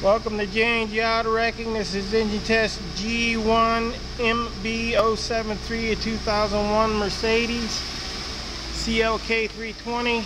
Welcome to Jane's Yacht Wrecking. This is engine test G1MB073 a 2001 Mercedes CLK 320.